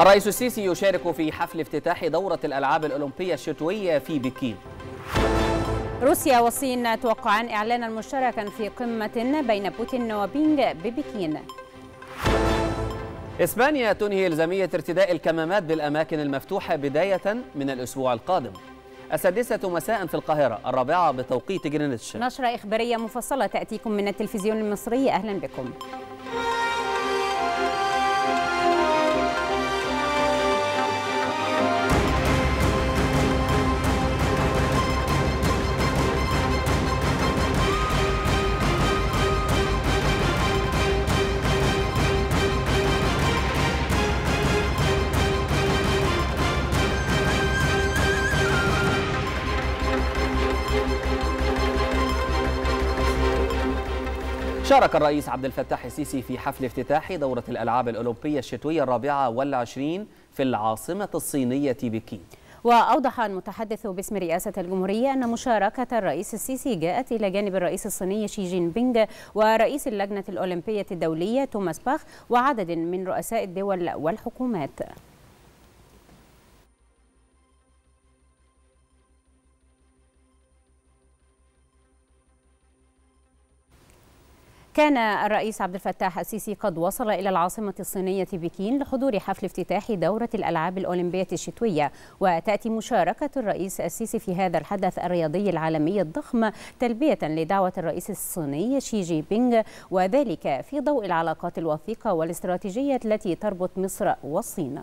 الرئيس السيسي يشارك في حفل افتتاح دورة الألعاب الأولمبية الشتوية في بكين. روسيا والصين توقعان إعلانا مشتركا في قمة بين بوتين وبينغ ببكين. إسبانيا تنهي إلزامية ارتداء الكمامات بالأماكن المفتوحة بداية من الأسبوع القادم. السادسة مساء في القاهرة الرابعة بتوقيت جرينتش نشرة إخبارية مفصلة تأتيكم من التلفزيون المصري. أهلا بكم. شارك الرئيس عبد الفتاح السيسي في حفل افتتاح دورة الألعاب الأولمبية الشتوية الرابعة والعشرين في العاصمة الصينية بكين. وأوضح المتحدث باسم رئاسة الجمهورية أن مشاركة الرئيس السيسي جاءت إلى جانب الرئيس الصيني شي جين بينغ ورئيس اللجنة الأولمبية الدولية توماس باخ وعدد من رؤساء الدول والحكومات. كان الرئيس عبد الفتاح السيسي قد وصل إلى العاصمة الصينية بكين لحضور حفل افتتاح دورة الألعاب الأولمبية الشتوية. وتأتي مشاركة الرئيس السيسي في هذا الحدث الرياضي العالمي الضخم تلبية لدعوة الرئيس الصيني شي جي بينغ وذلك في ضوء العلاقات الوثيقة والاستراتيجية التي تربط مصر والصين.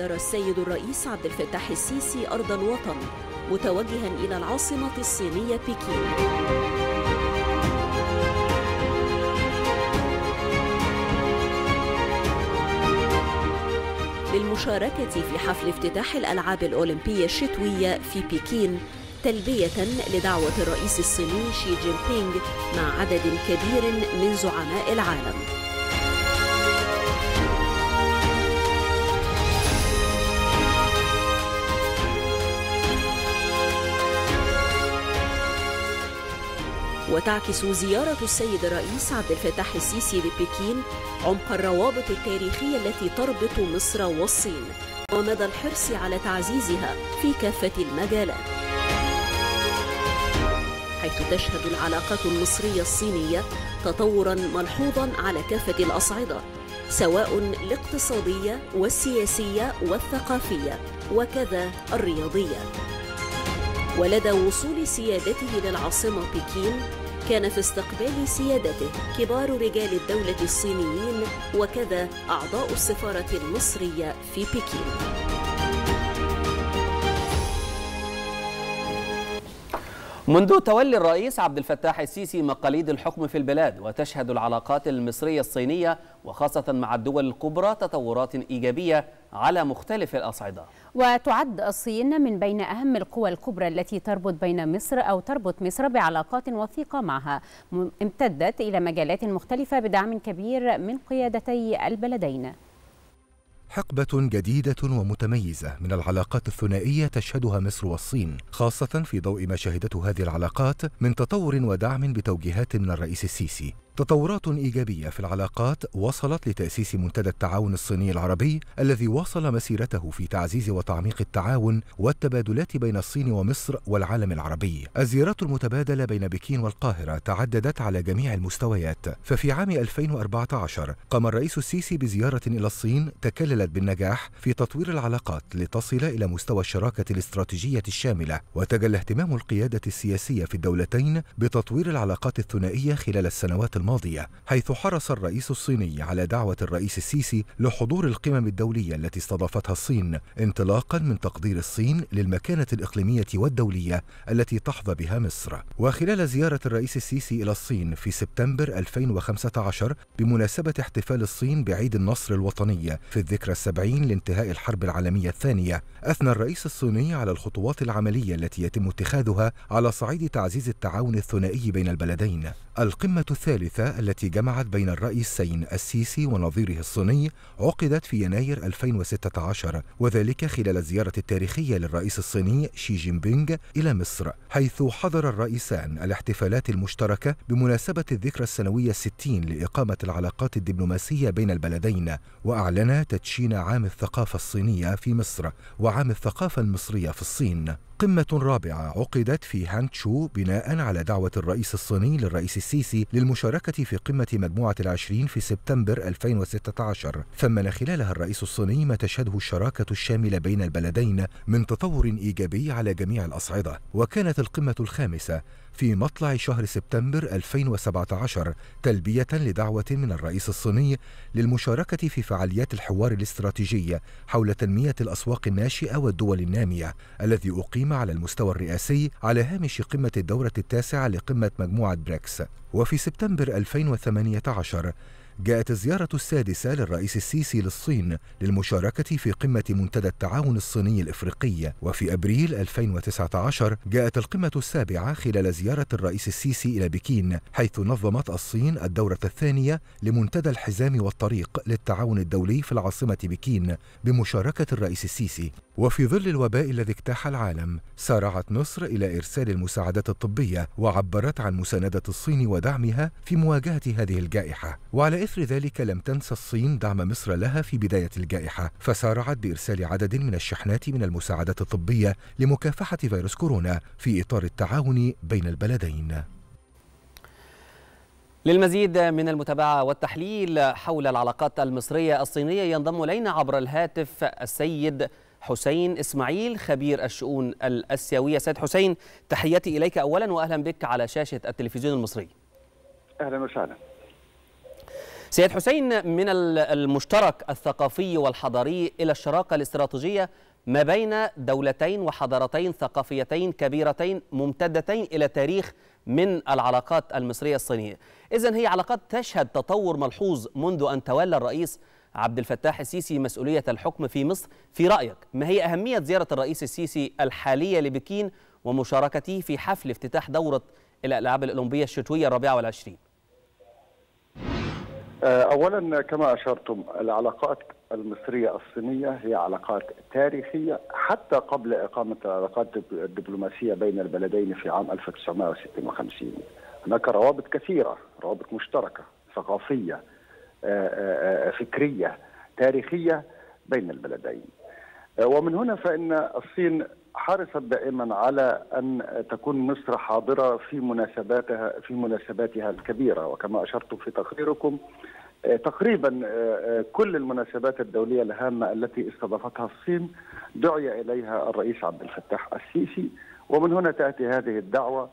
غادر السيد الرئيس عبد الفتاح السيسي أرض الوطن متوجها إلى العاصمة الصينية بكين. للمشاركة في حفل افتتاح الألعاب الأولمبية الشتوية في بكين تلبية لدعوة الرئيس الصيني شي جين بينغ مع عدد كبير من زعماء العالم. وتعكس زيارة السيد الرئيس عبد الفتاح السيسي لبكين عمق الروابط التاريخية التي تربط مصر والصين. ومدى الحرص على تعزيزها في كافة المجالات. حيث تشهد العلاقات المصرية الصينية تطورا ملحوظا على كافة الأصعدة سواء الاقتصادية والسياسية والثقافية وكذا الرياضية. ولدى وصول سيادته للعاصمة بكين كان في استقبال سيادته كبار رجال الدولة الصينيين وكذا أعضاء السفارة المصرية في بكين. منذ تولي الرئيس عبد الفتاح السيسي مقاليد الحكم في البلاد وتشهد العلاقات المصرية الصينية وخاصة مع الدول الكبرى تطورات إيجابية على مختلف الأصعدة. وتعد الصين من بين أهم القوى الكبرى التي تربط بين مصر أو تربط مصر بعلاقات وثيقة معها امتدت إلى مجالات مختلفة بدعم كبير من قيادتي البلدين حقبة جديدة ومتميزة من العلاقات الثنائية تشهدها مصر والصين، خاصة في ضوء ما شهدته هذه العلاقات من تطور ودعم بتوجيهات من الرئيس السيسي. تطورات إيجابية في العلاقات وصلت لتأسيس منتدى التعاون الصيني العربي الذي واصل مسيرته في تعزيز وتعميق التعاون والتبادلات بين الصين ومصر والعالم العربي. الزيارات المتبادلة بين بكين والقاهرة تعددت على جميع المستويات، ففي عام 2014 قام الرئيس السيسي بزيارة إلى الصين تكللت بالنجاح في تطوير العلاقات لتصل إلى مستوى الشراكة الاستراتيجية الشاملة، وتجلى اهتمام القيادة السياسية في الدولتين بتطوير العلاقات الثنائية خلال السنوات الماضية حيث حرص الرئيس الصيني على دعوة الرئيس السيسي لحضور القمم الدولية التي استضافتها الصين انطلاقا من تقدير الصين للمكانة الإقليمية والدولية التي تحظى بها مصر. وخلال زيارة الرئيس السيسي إلى الصين في سبتمبر 2015 بمناسبة احتفال الصين بعيد النصر الوطني في الذكرى السبعين لانتهاء الحرب العالمية الثانية أثنى الرئيس الصيني على الخطوات العملية التي يتم اتخاذها على صعيد تعزيز التعاون الثنائي بين البلدين. القمة الثالثة الثالثة التي جمعت بين الرئيسين السيسي ونظيره الصيني عقدت في يناير 2016 وذلك خلال الزيارة التاريخية للرئيس الصيني شي جين بينغ إلى مصر حيث حضر الرئيسان الاحتفالات المشتركة بمناسبة الذكرى السنوية الستين لإقامة العلاقات الدبلوماسية بين البلدين وأعلنا تدشين عام الثقافة الصينية في مصر وعام الثقافة المصرية في الصين. قمة رابعة عقدت في هانتشو بناء على دعوة الرئيس الصيني للرئيس السيسي للمشاركة في قمة مجموعة العشرين في سبتمبر 2016 ثمن خلالها الرئيس الصيني ما تشهده الشراكة الشاملة بين البلدين من تطور إيجابي على جميع الأصعدة. وكانت القمة الخامسة في مطلع شهر سبتمبر 2017 تلبية لدعوة من الرئيس الصيني للمشاركة في فعاليات الحوار الاستراتيجي حول تنمية الأسواق الناشئة والدول النامية الذي أقيم على المستوى الرئاسي على هامش قمة الدورة التاسعة لقمة مجموعة بريكس. وفي سبتمبر 2018 جاءت الزيارة السادسة للرئيس السيسي للصين للمشاركة في قمة منتدى التعاون الصيني الإفريقي. وفي أبريل 2019 جاءت القمة السابعة خلال زيارة الرئيس السيسي إلى بكين حيث نظمت الصين الدورة الثانية لمنتدى الحزام والطريق للتعاون الدولي في العاصمة بكين بمشاركة الرئيس السيسي. وفي ظل الوباء الذي اجتاح العالم سارعت مصر إلى إرسال المساعدات الطبية وعبرت عن مساندة الصين ودعمها في مواجهة هذه الجائحة. وعلى إثر ذلك لم تنسى الصين دعم مصر لها في بداية الجائحة فسارعت بإرسال عدد من الشحنات من المساعدات الطبية لمكافحة فيروس كورونا في إطار التعاون بين البلدين. للمزيد من المتابعة والتحليل حول العلاقات المصرية الصينية ينضم إلينا عبر الهاتف السيد حسين إسماعيل خبير الشؤون الأسيوية. سيد حسين تحياتي إليك أولا وأهلا بك على شاشة التلفزيون المصري. أهلا وسهلا. سيد حسين من المشترك الثقافي والحضاري إلى الشراكة الاستراتيجية ما بين دولتين وحضارتين ثقافيتين كبيرتين ممتدتين إلى تاريخ من العلاقات المصرية الصينية. إذن هي علاقات تشهد تطور ملحوظ منذ أن تولى الرئيس عبد الفتاح السيسي مسؤولية الحكم في مصر. في رأيك ما هي أهمية زيارة الرئيس السيسي الحالية لبكين ومشاركته في حفل افتتاح دورة الألعاب الأولمبية الشتوية الرابعة والعشرين؟ اولا كما أشرتم العلاقات المصرية الصينية هي علاقات تاريخية حتى قبل إقامة العلاقات الدبلوماسية بين البلدين في عام 1956 هناك روابط كثيرة روابط مشتركة ثقافية فكرية تاريخية بين البلدين. ومن هنا فإن الصين حرصت دائما على أن تكون مصر حاضرة في مناسباتها في مناسباتها الكبيرة وكما اشرتم في تقريركم تقريبا كل المناسبات الدولية الهامة التي استضافتها الصين دعي إليها الرئيس عبد الفتاح السيسي ومن هنا تأتي هذه الدعوة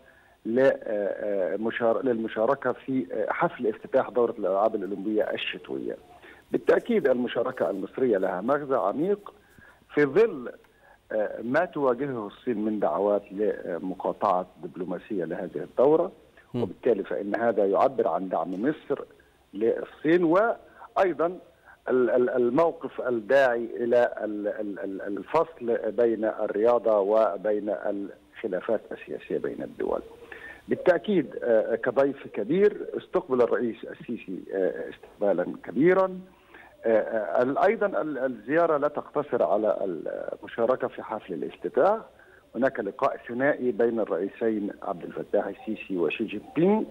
للمشاركة في حفل افتتاح دورة الألعاب الأولمبية الشتوية. بالتأكيد المشاركة المصرية لها مغزى عميق في ظل ما تواجهه الصين من دعوات لمقاطعة دبلوماسية لهذه الدورة وبالتالي فإن هذا يعبر عن دعم مصر للصين وأيضا الموقف الداعي إلى الفصل بين الرياضة وبين الخلافات السياسية بين الدول. بالتأكيد كضيف كبير استقبل الرئيس السيسي استقبالا كبيرا أيضا الزيارة لا تقتصر على المشاركة في حفل الافتتاح هناك لقاء ثنائي بين الرئيسين عبد الفتاح السيسي وشي جين بينغ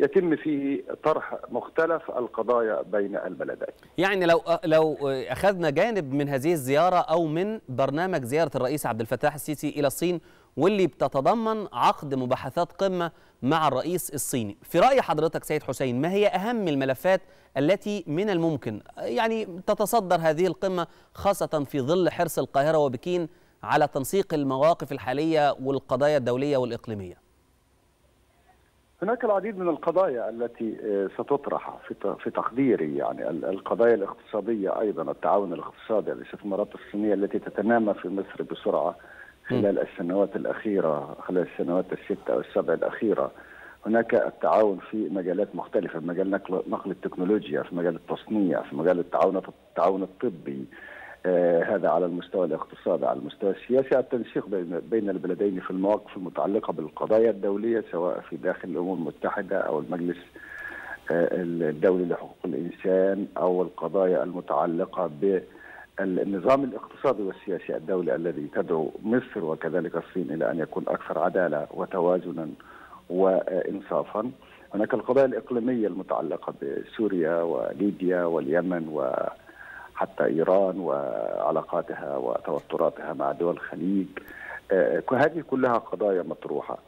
يتم فيه طرح مختلف القضايا بين البلدين. يعني لو لو أخذنا جانب من هذه الزيارة أو من برنامج زيارة الرئيس عبد الفتاح السيسي إلى الصين واللي بتتضمن عقد مباحثات قمة مع الرئيس الصيني، في رأي حضرتك سيد حسين ما هي أهم الملفات التي من الممكن؟ يعني تتصدر هذه القمة خاصة في ظل حرص القاهرة وبكين على تنسيق المواقف الحالية والقضايا الدولية والإقليمية؟ هناك العديد من القضايا التي ستطرح في تقديري يعني القضايا الاقتصادية أيضا التعاون الاقتصادي الاستثمارات الصينية التي تتنامى في مصر بسرعة. خلال السنوات الأخيرة خلال السنوات الست أو السبع الأخيرة هناك التعاون في مجالات مختلفة في مجال نقل نقل التكنولوجيا في مجال التصنيع في مجال التعاون التعاون الطبي آه هذا على المستوى الاقتصادي على المستوى السياسي التنسيق بين بين البلدين في المواقف المتعلقة بالقضايا الدولية سواء في داخل الأمم المتحدة أو المجلس الدولي لحقوق الإنسان أو القضايا المتعلقة بالنظام الاقتصادي والسياسي الدولي الذي تدعو مصر وكذلك الصين إلى أن يكون أكثر عدالة وتوازنا وإنصافا. هناك القضايا الإقليمية المتعلقة بسوريا وليبيا واليمن وحتى إيران وعلاقاتها وتوتراتها مع دول الخليج. هذه كلها قضايا مطروحة.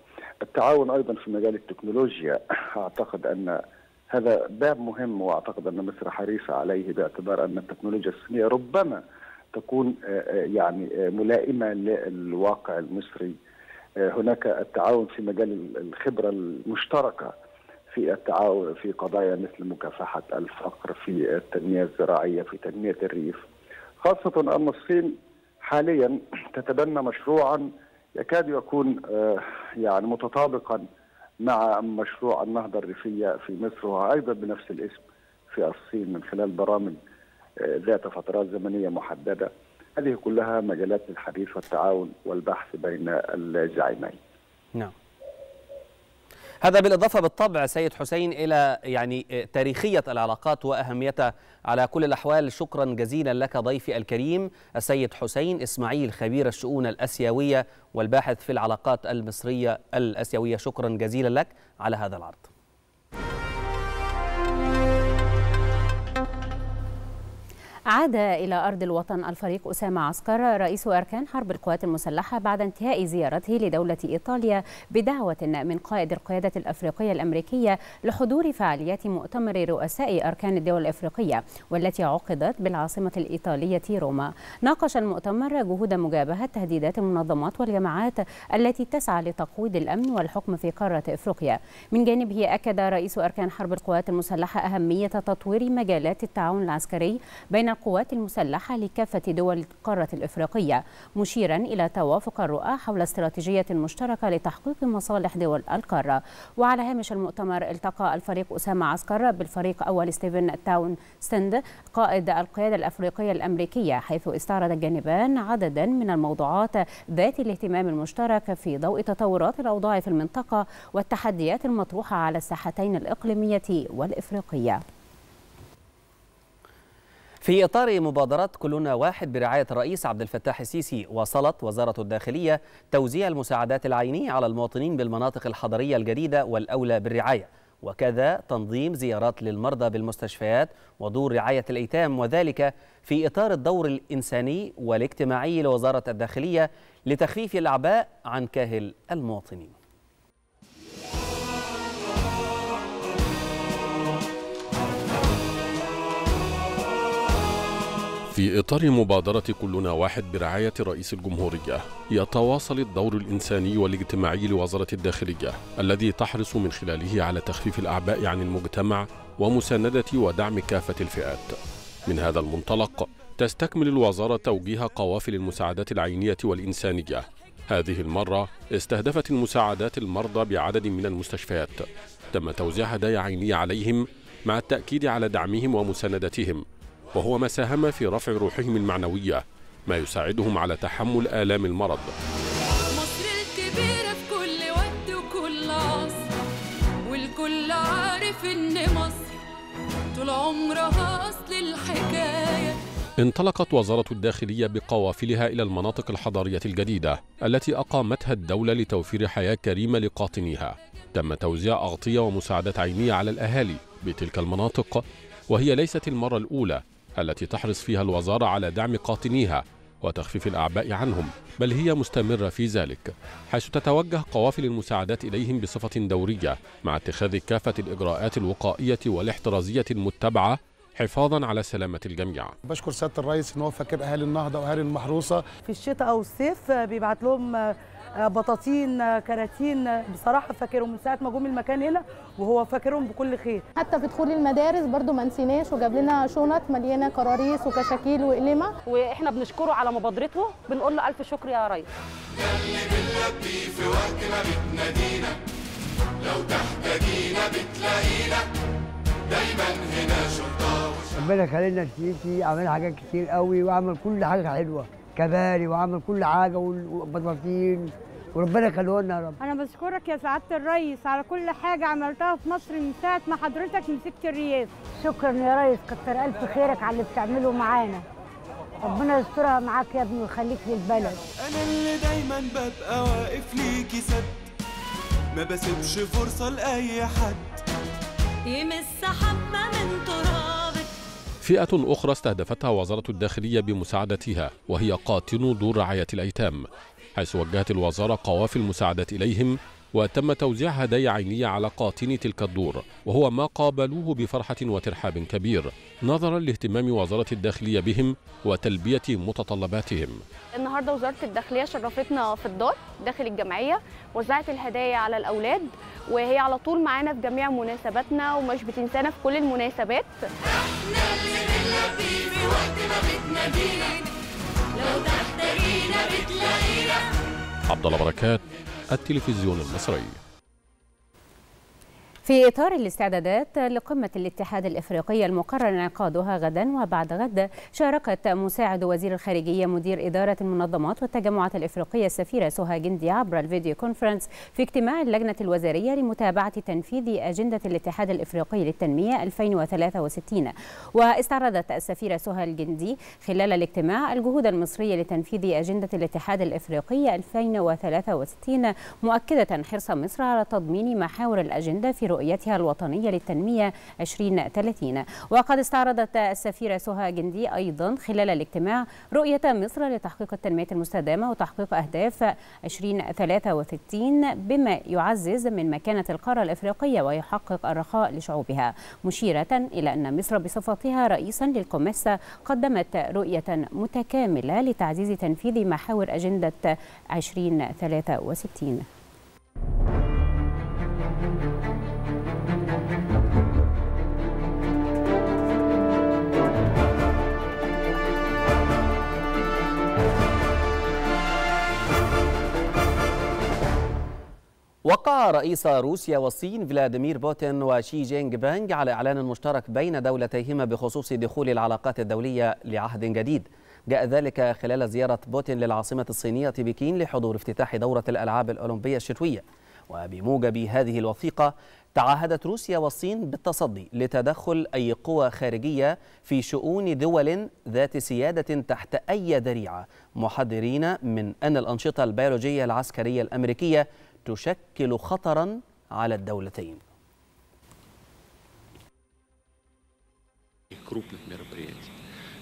التعاون أيضا في مجال التكنولوجيا أعتقد أن هذا باب مهم وأعتقد أن مصر حريصة عليه باعتبار أن التكنولوجيا الصينية ربما تكون يعني ملائمة للواقع المصري. هناك التعاون في مجال الخبرة المشتركة في التعاون في قضايا مثل مكافحة الفقر في التنمية الزراعية في تنمية الريف. خاصة أن الصين حاليا تتبنى مشروعا يكاد يكون يعني متطابقا مع مشروع النهضة الريفية في مصر وهو أيضا بنفس الاسم في الصين من خلال برامج ذات فترات زمنية محددة. هذه كلها مجالات للحديث والتعاون والبحث بين الزعيمين. نعم. هذا بالإضافة بالطبع سيد حسين إلى يعني تاريخية العلاقات وأهميتها على كل الأحوال. شكرا جزيلا لك ضيفي الكريم السيد حسين إسماعيل خبير الشؤون الأسيوية والباحث في العلاقات المصرية الأسيوية. شكرا جزيلا لك على هذا العرض. عاد إلى أرض الوطن الفريق أسامة عسكر رئيس أركان حرب القوات المسلحة بعد انتهاء زيارته لدولة إيطاليا بدعوة من قائد القيادة الأفريقية الأمريكية لحضور فعاليات مؤتمر رؤساء أركان الدول الأفريقية والتي عقدت بالعاصمة الإيطالية روما. ناقش المؤتمر جهود مجابهة تهديدات المنظمات والجماعات التي تسعى لتقويض الأمن والحكم في قارة إفريقيا. من جانبه أكد رئيس أركان حرب القوات المسلحة أهمية تطوير مجالات التعاون العسكري بين القوات المسلحة لكافة دول القارة الإفريقية مشيرا إلى توافق الرؤى حول استراتيجية مشتركة لتحقيق مصالح دول القارة. وعلى هامش المؤتمر التقى الفريق أسامة عسكر بالفريق أول ستيفن تاونسند قائد القيادة الأفريقية الأمريكية حيث استعرض الجانبان عددا من الموضوعات ذات الاهتمام المشترك في ضوء تطورات الأوضاع في المنطقة والتحديات المطروحة على الساحتين الإقليمية والإفريقية. في إطار مبادرة كلنا واحد برعاية الرئيس عبد الفتاح السيسي واصلت وزارة الداخلية توزيع المساعدات العينية على المواطنين بالمناطق الحضرية الجديدة والأولى بالرعاية وكذا تنظيم زيارات للمرضى بالمستشفيات ودور رعاية الأيتام وذلك في إطار الدور الإنساني والاجتماعي لوزارة الداخلية لتخفيف الأعباء عن كاهل المواطنين. في إطار مبادرة كلنا واحد برعاية رئيس الجمهورية يتواصل الدور الإنساني والاجتماعي لوزارة الداخلية الذي تحرص من خلاله على تخفيف الأعباء عن المجتمع ومساندة ودعم كافة الفئات. من هذا المنطلق تستكمل الوزارة توجيه قوافل المساعدات العينية والإنسانية. هذه المرة استهدفت المساعدات المرضى بعدد من المستشفيات. تم توزيع هدايا عينية عليهم مع التأكيد على دعمهم ومساندتهم. وهو ما ساهم في رفع روحهم المعنوية ما يساعدهم على تحمل آلام المرض. مصر الكبيرة في كل وقت وكل عصر والكل عارف إن مصر طول عمرها أصل الحكاية. انطلقت وزارة الداخلية بقوافلها إلى المناطق الحضرية الجديدة التي أقامتها الدولة لتوفير حياة كريمة لقاطنيها. تم توزيع أغطية ومساعدات عينية على الأهالي بتلك المناطق وهي ليست المرة الأولى التي تحرص فيها الوزارة على دعم قاطنيها وتخفيف الأعباء عنهم بل هي مستمرة في ذلك حيث تتوجه قوافل المساعدات إليهم بصفة دورية مع اتخاذ كافة الإجراءات الوقائية والاحترازية المتبعة حفاظا على سلامة الجميع. بشكر سيادة الرئيس إن هو فاكر اهالي النهضة واهالي المحروسة. في الشتاء أو الصيف بيبعت لهم بطاطين كراتين. بصراحة فاكرهم من ساعة ما جم المكان هنا وهو فاكرهم بكل خير. حتى في دخول المدارس برضو ما نسيناش وجاب لنا شنط مليانة كراريس وكشاكيل وقلمه وإحنا بنشكره على مبادرته بنقول له ألف شكر يا ريس. في وقت ما بتنادينا لو تحتاجينا بتلاقينا دايما هنا شرطه ربنا خلينا السيسي عمل حاجات كتير قوي وعمل كل حاجة حلوة. كباري وعمل كل حاجة والبطاطين وربنا لنا يا رب. أنا بشكرك يا سعادة الرئيس على كل حاجة عملتها في مصر من ساعة ما حضرتك مسكت الرئاسة شكرا يا ريس كتر ألف خيرك على اللي بتعمله معانا. ربنا يسترها معاك يا ابني ويخليك للبلد أنا اللي دايما ببقى واقف ليكي سد. ما بسيبش فرصة لأي حد. يمس ترابك فئة أخرى استهدفتها وزارة الداخلية بمساعدتها وهي قاطنو دور رعاية الأيتام حيث وجهت الوزارة قوافل مساعدة إليهم وتم توزيع هدايا عينية على قاطني تلك الدور وهو ما قابلوه بفرحة وترحاب كبير. نظرا لاهتمام وزارة الداخلية بهم وتلبية متطلباتهم. النهارده وزارة الداخلية شرفتنا في الدار داخل الجمعية وزعت الهدايا على الأولاد وهي على طول معانا في جميع مناسباتنا ومش بتنسانا في كل المناسبات. في وقت ما بتنادينا لو تحتاجينا بتلاقينا عبد الله بركات. التلفزيون المصري. في إطار الاستعدادات لقمة الاتحاد الإفريقي المقرر انعقادها غدا وبعد غد شاركت مساعد وزير الخارجية مدير إدارة المنظمات والتجمعات الإفريقية السفيرة سهى جندي عبر الفيديو كونفرنس في اجتماع اللجنة الوزارية لمتابعة تنفيذ أجندة الاتحاد الإفريقي للتنمية 2063 واستعرضت السفيرة سهى الجندي خلال الاجتماع الجهود المصرية لتنفيذ أجندة الاتحاد الإفريقي 2063 مؤكدة حرص مصر على تضمين محاور الأجندة في رؤيتها الوطنية للتنمية 2030 وقد استعرضت السفيرة سهى جندي أيضا خلال الاجتماع رؤية مصر لتحقيق التنمية المستدامة وتحقيق أهداف 2063 بما يعزز من مكانة القارة الإفريقية ويحقق الرخاء لشعوبها. مشيرة إلى أن مصر بصفتها رئيسا للكوميسا قدمت رؤية متكاملة لتعزيز تنفيذ محاور أجندة 2063 وقع رئيس روسيا والصين فلاديمير بوتين وشي جينغ بانغ على إعلان مشترك بين دولتيهما بخصوص دخول العلاقات الدولية لعهد جديد. جاء ذلك خلال زيارة بوتين للعاصمة الصينية بكين لحضور افتتاح دورة الألعاب الأولمبية الشتوية. وبموجب هذه الوثيقة تعهدت روسيا والصين بالتصدي لتدخل أي قوى خارجية في شؤون دول ذات سيادة تحت أي ذريعة. محذرين من أن الأنشطة البيولوجية العسكرية الأمريكية تشكل خطرا على الدولتين крупных мероприятий.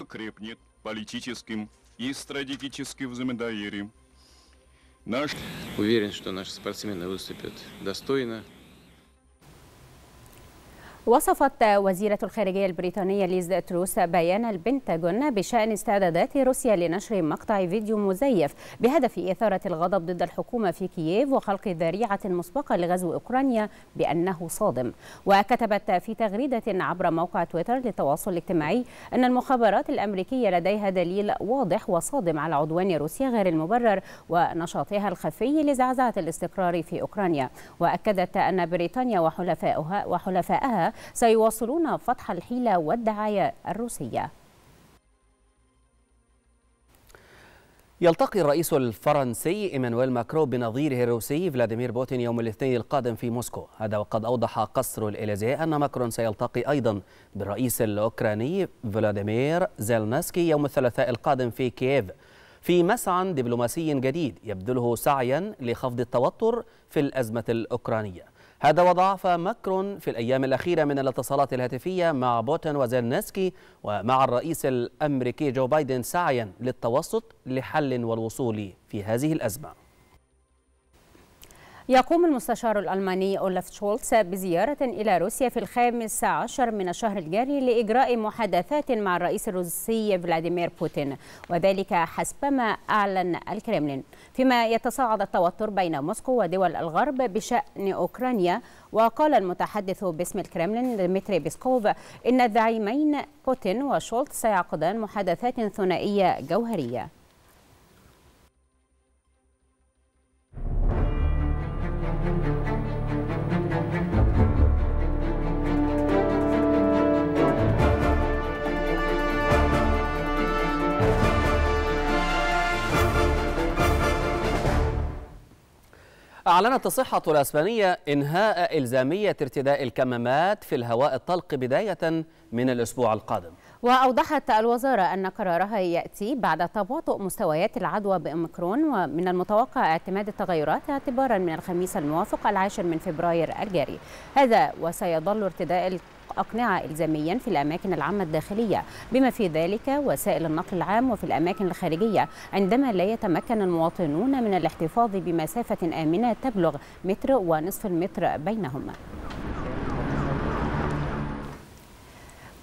крепнет политическим и стратегическим взаимодоверием. Наш Уверен, что наши спортсмены выступят достойно. وصفت وزيرة الخارجية البريطانية ليز تروس بيان البنتاغون بشأن استعدادات روسيا لنشر مقطع فيديو مزيف بهدف إثارة الغضب ضد الحكومة في كييف وخلق ذريعة مسبقة لغزو أوكرانيا بأنه صادم. وكتبت في تغريدة عبر موقع تويتر للتواصل الاجتماعي أن المخابرات الأمريكية لديها دليل واضح وصادم على عدوان روسيا غير المبرر ونشاطها الخفي لزعزعة الاستقرار في أوكرانيا. وأكدت أن بريطانيا وحلفائها وحلفائها سيواصلون فضح الحيل والدعاية الروسية. يلتقي الرئيس الفرنسي إيمانويل ماكرون بنظيره الروسي فلاديمير بوتين يوم الاثنين القادم في موسكو. هذا وقد أوضح قصر الإليزيه أن ماكرون سيلتقي أيضا بالرئيس الأوكراني فلاديمير زيلنسكي يوم الثلاثاء القادم في كييف. في مسعى دبلوماسي جديد يبذله سعيا لخفض التوتر في الأزمة الأوكرانية. هذا وضعف ماكرون في الأيام الأخيرة من الاتصالات الهاتفية مع بوتين وزيلنسكي ومع الرئيس الأمريكي جو بايدن سعيا للتوسط لحل والوصول في هذه الأزمة. يقوم المستشار الألماني أولاف شولتز بزيارة إلى روسيا في الخامس عشر من الشهر الجاري لإجراء محادثات مع الرئيس الروسي فلاديمير بوتين وذلك حسبما أعلن الكرملين فيما يتصاعد التوتر بين موسكو ودول الغرب بشأن أوكرانيا وقال المتحدث باسم الكرملين ديمتري بيسكوف إن الزعيمين بوتين وشولتز سيعقدان محادثات ثنائية جوهرية. أعلنت الصحة الأسبانية إنهاء إلزامية ارتداء الكمامات في الهواء الطلق بداية من الأسبوع القادم. وأوضحت الوزارة أن قرارها يأتي بعد تباطؤ مستويات العدوى بأوميكرون ومن المتوقع اعتماد التغيرات اعتبارا من الخميس الموافق العاشر من فبراير الجاري. هذا وسيظل ارتداء الأقنعة إلزاميا في الأماكن العامة الداخلية. بما في ذلك وسائل النقل العام وفي الأماكن الخارجية عندما لا يتمكن المواطنون من الاحتفاظ بمسافة آمنة تبلغ متر ونصف المتر بينهما.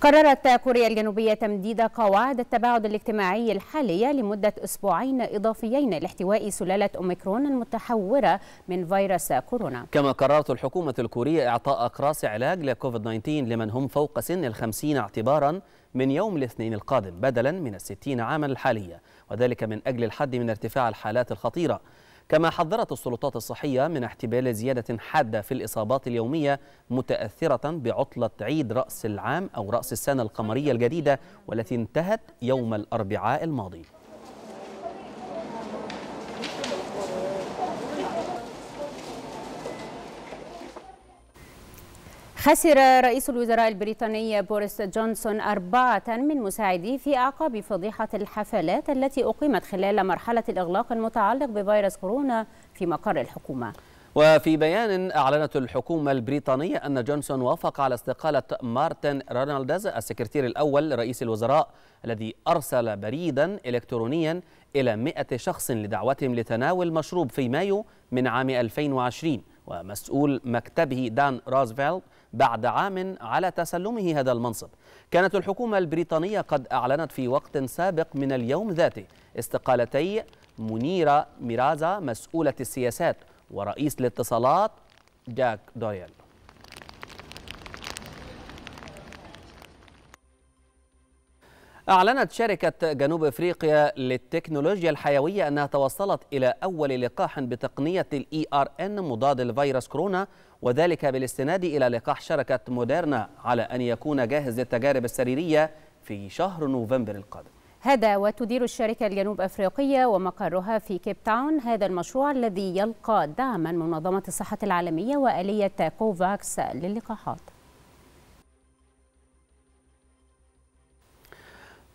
قررت كوريا الجنوبية تمديد قواعد التباعد الاجتماعي الحالية لمدة أسبوعين إضافيين لاحتواء سلالة أوميكرون المتحورة من فيروس كورونا. كما قررت الحكومة الكورية إعطاء أقراص علاج لكوفيد 19 لمن هم فوق سن الخمسين اعتبارا من يوم الاثنين القادم بدلا من الستين عاما الحالية وذلك من أجل الحد من ارتفاع الحالات الخطيرة. كما حذرت السلطات الصحية من احتمال زيادة حادة في الإصابات اليومية متأثرة بعطلة عيد رأس العام أو رأس السنة القمرية الجديدة والتي انتهت يوم الأربعاء الماضي. خسر رئيس الوزراء البريطاني بوريس جونسون أربعة من مساعديه في أعقاب فضيحة الحفلات التي أقيمت خلال مرحلة الإغلاق المتعلق بفيروس كورونا في مقر الحكومة. وفي بيان أعلنت الحكومة البريطانية أن جونسون وافق على استقالة مارتن رينولدز السكرتير الأول لرئيس الوزراء الذي أرسل بريدا إلكترونيا إلى 100 شخص لدعوتهم لتناول مشروب في مايو من عام 2020 ومسؤول مكتبه دان روزفلت بعد عام على تسلمه هذا المنصب. كانت الحكومة البريطانية قد أعلنت في وقت سابق من اليوم ذاته استقالتي منيرة ميرازا مسؤولة السياسات ورئيس الاتصالات جاك دويل. أعلنت شركة جنوب أفريقيا للتكنولوجيا الحيوية أنها توصلت إلى أول لقاح بتقنية آر إن مضاد لفيروس كورونا وذلك بالاستناد إلى لقاح شركة موديرنا على أن يكون جاهز للتجارب السريرية في شهر نوفمبر القادم. هذا وتدير الشركة الجنوب أفريقية ومقرها في كيب تاون هذا المشروع الذي يلقى دعما من منظمة الصحة العالمية وآلية كوفاكس للقاحات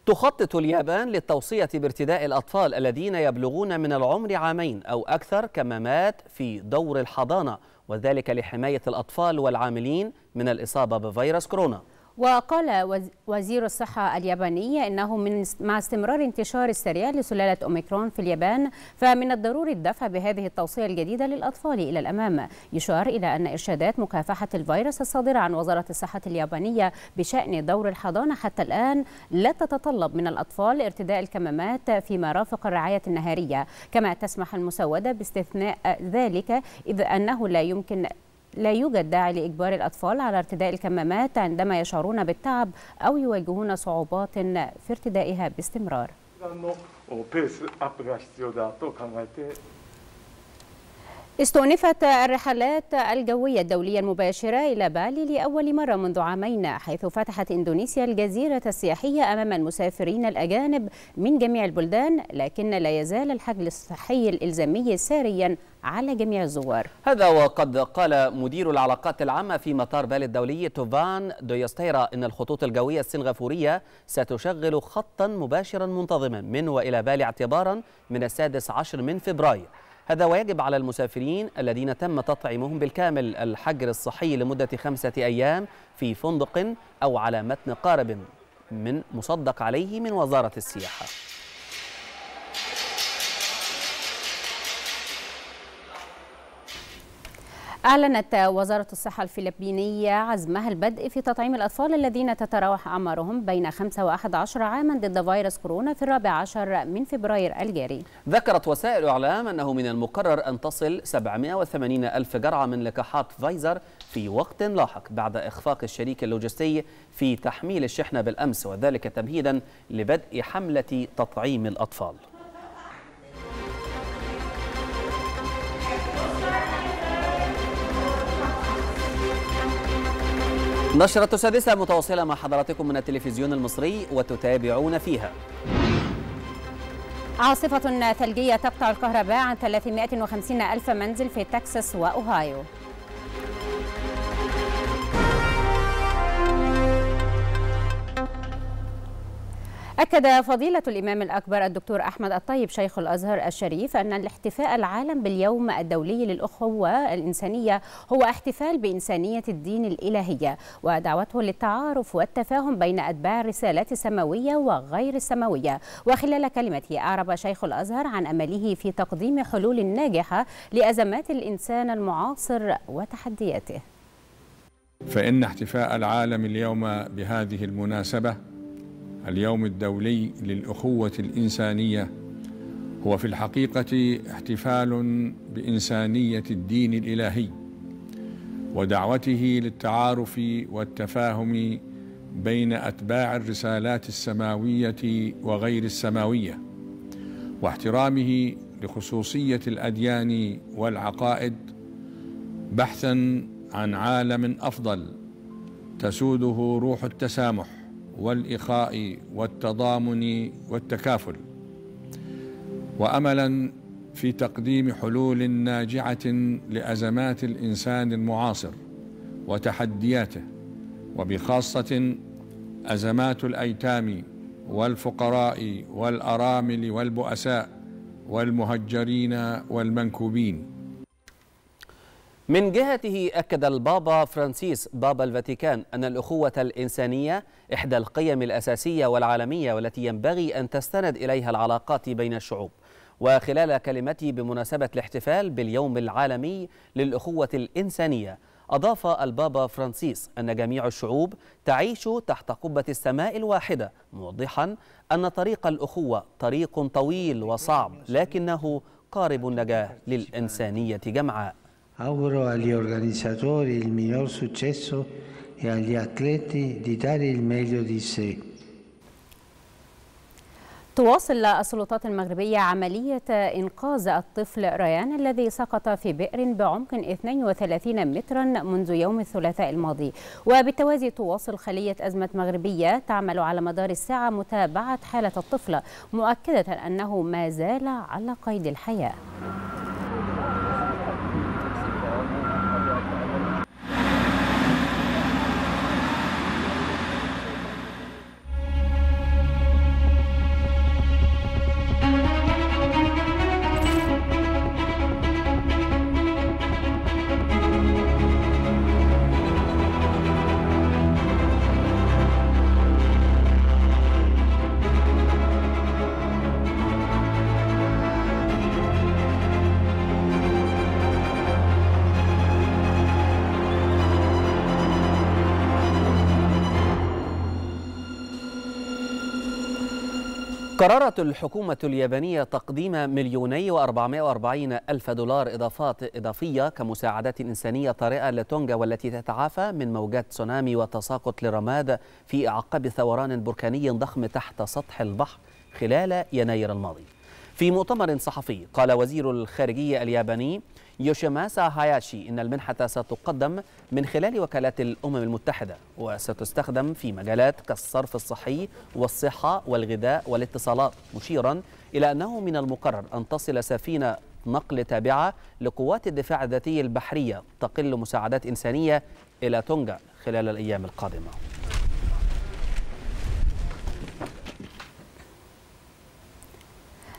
تخطط اليابان للتوصية بارتداء الأطفال الذين يبلغون من العمر عامين أو أكثر كمامات في دور الحضانة وذلك لحماية الأطفال والعاملين من الإصابة بفيروس كورونا. وقال وزير الصحة الياباني أنه من مع استمرار انتشار السريع لسلالة أوميكرون في اليابان فمن الضروري الدفع بهذه التوصية الجديدة للأطفال إلى الأمام. يشار إلى أن إرشادات مكافحة الفيروس الصادرة عن وزارة الصحة اليابانية بشأن دور الحضانة حتى الآن لا تتطلب من الأطفال ارتداء الكمامات في مرافق الرعاية النهارية. كما تسمح المسودة باستثناء ذلك إذ أنه لا يمكن لا يوجد داعي لإجبار الأطفال على ارتداء الكمامات عندما يشعرون بالتعب أو يواجهون صعوبات في ارتدائها باستمرار. استؤنفت الرحلات الجوية الدولية المباشرة إلى بالي لأول مرة منذ عامين حيث فتحت إندونيسيا الجزيرة السياحية أمام المسافرين الأجانب من جميع البلدان لكن لا يزال الحجر الصحي الإلزامي ساريا على جميع الزوار. هذا وقد قال مدير العلاقات العامة في مطار بالي الدولي توفان دويستيرا إن الخطوط الجوية السنغافورية ستشغل خطا مباشرا منتظما من وإلى بالي اعتبارا من السادس عشر من فبراير. هذا ويجب على المسافرين الذين تم تطعيمهم بالكامل. الحجر الصحي لمدة خمسة أيام في فندق أو على متن قارب من مصدق عليه من وزارة السياحة. أعلنت وزارة الصحة الفلبينية عزمها البدء في تطعيم الأطفال الذين تتراوح أعمارهم بين 5 و11 عاما ضد فيروس كورونا في الرابع عشر من فبراير الجاري. ذكرت وسائل إعلام أنه من المقرر أن تصل 780 ألف جرعة من لقاحات فايزر في وقت لاحق بعد إخفاق الشريك اللوجستي في تحميل الشحنة بالأمس وذلك تمهيدا لبدء حملة تطعيم الأطفال. نشرة سادسة متواصلة مع حضراتكم من التلفزيون المصري وتتابعون فيها. عاصفة ثلجية تقطع الكهرباء عن 350 ألف منزل في تكساس وأوهايو. أكد فضيلة الإمام الأكبر الدكتور أحمد الطيب شيخ الأزهر الشريف أن الاحتفاء العالم باليوم الدولي للأخوة الإنسانية هو احتفال بإنسانية الدين الإلهية ودعوته للتعارف والتفاهم بين أتباع الرسالات السماوية وغير السماوية. وخلال كلمته أعرب شيخ الأزهر عن أمله في تقديم حلول ناجحة لأزمات الإنسان المعاصر وتحدياته. فإن احتفاء العالم اليوم بهذه المناسبة اليوم الدولي للأخوة الإنسانية. هو في الحقيقة احتفال بإنسانية الدين الإلهي ودعوته للتعارف والتفاهم بين أتباع الرسالات السماوية وغير السماوية واحترامه لخصوصية الأديان والعقائد بحثا عن عالم أفضل تسوده روح التسامح. والإخاء والتضامن والتكافل. واملا في تقديم حلول ناجعة لأزمات الإنسان المعاصر وتحدياته وبخاصة أزمات الأيتام والفقراء والأرامل والبؤساء والمهجرين والمنكوبين. من جهته أكد البابا فرانسيس بابا الفاتيكان أن الأخوة الإنسانية إحدى القيم الأساسية والعالمية والتي ينبغي أن تستند إليها العلاقات بين الشعوب. وخلال كلمته بمناسبة الاحتفال باليوم العالمي للأخوة الإنسانية أضاف البابا فرانسيس أن جميع الشعوب تعيش تحت قبة السماء الواحدة موضحا أن طريق الأخوة طريق طويل وصعب لكنه قارب النجاة للإنسانية جمعاء. Auguro agli organizzatori il miglior successo e agli atleti di dare il meglio di sé. تواصل السلطات المغربية عملية إنقاذ الطفل ريان الذي سقط في بئر بعمق 32 مترا منذ يوم الثلاثاء الماضي وبالتوازي تواصل خلية أزمة مغربية تعمل على مدار الساعة متابعة حالة الطفل مؤكدة أنه ما زال على قيد الحياة قررت الحكومة اليابانية تقديم مليوني وأربعمائة وأربعين ألف دولار إضافات إضافية كمساعدات إنسانية طارئة لتونغا والتي تتعافى من موجات تسونامي وتساقط لرماد في أعقاب ثوران بركاني ضخم تحت سطح البحر خلال يناير الماضي. في مؤتمر صحفي قال وزير الخارجية الياباني يوشيماسا هاياشي إن المنحة ستقدم من خلال وكالات الأمم المتحدة وستستخدم في مجالات كالصرف الصحي والصحة والغذاء والاتصالات مشيرا إلى أنه من المقرر أن تصل سفينة نقل تابعة لقوات الدفاع الذاتي البحرية تقل مساعدات إنسانية إلى تونغا خلال الأيام القادمة.